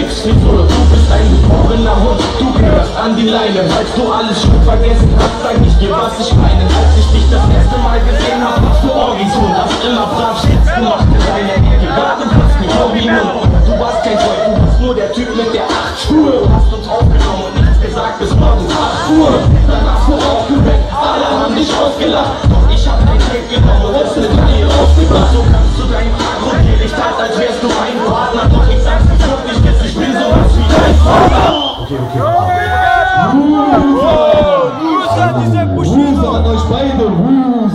Gips trinkst oder du bist ein geborener Hund. Du gehörst an die Leine. Als du alles schon vergessen hast, sag ich dir, was ich meine. Als ich dich das erste Mal gesehen hab, hast du Orgis und hast immer brav Schätze mach dir deine Ecke. Gerade hast mich vor wie Du warst kein Freund, du bist nur der Typ mit der acht Schuhe. Du hast uns aufgenommen und nichts gesagt, bis morgen 8 Uhr. Dann Danach fuhr auch alle haben dich ausgelacht. Doch ich hab dein Geld genommen und es mit dir rausgebracht. So kannst du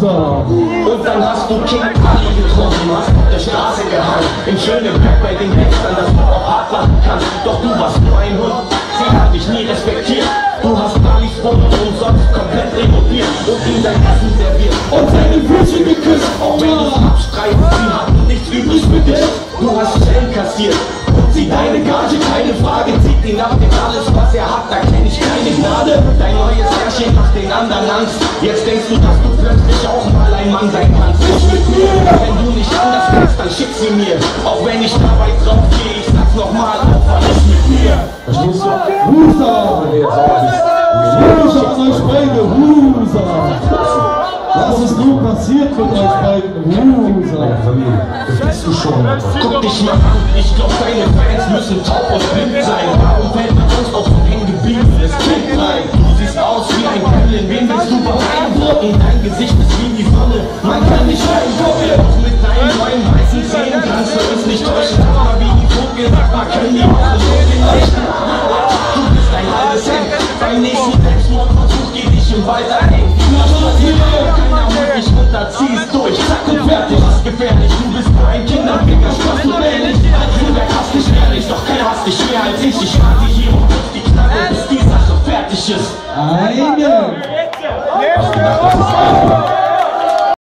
Loser. Und dann hast du King Ali getroffen, hast auf der Straße gehangen In Schöneberg bei den Gangstern, dass du auch hart lachen kannst. Doch du warst nur ein Hund, sie hat dich nie respektiert. Du hast Dalis Wohnung umsonst komplett renoviert Und ihm sein Essen serviert. Und seine Füße geküsst. Auch wenn du abstreitest, sie hatten nichts übrig für dich. Du hast Schellen kassiert sie deine Gage, keine Frage Zieht ihn ab, denn alles was er hat, da kenn ich keine Gnade Dein neues Herrchen macht den anderen Angst Jetzt denkst du, dass du plötzlich auch mal ein Mann sein kannst Nicht mit mir, wenn du nicht anders kannst, dann schick sie mir Auch wenn ich dabei drauf gehe, ich sag's nochmal, Opfer nicht mit mir Verstehst du? Loser. Loser an euch beide, Loser. Was ist nun passiert mit euch beiden, Loser? bist du schon. Guck dich mal an, ich glaub deine beeindrucken? Dein Gesicht ist wie die Sonne, man kann nicht reingucken. Doch mit deinen neuen weißen Zähnen kannst du uns nicht täuschen. Aber wie die Tod gesagt, man können die Augen so leuchten. Du bist ein altes Hemd, beim nächsten Selbstmordversuch geh dich im Wald ein. Keiner holt dich runter, ziehst durch, zack und fertig. Das gefährlich, du bist nur ein Kinderfinger, Spaß du ähnlich. Als Schulwerk hast dich ehrlich, doch keiner hasst dich mehr als ich. Ich warte hier und die Knarre, bis die Sache fertig ist. Eine. Hast du gedacht, das ist einfach?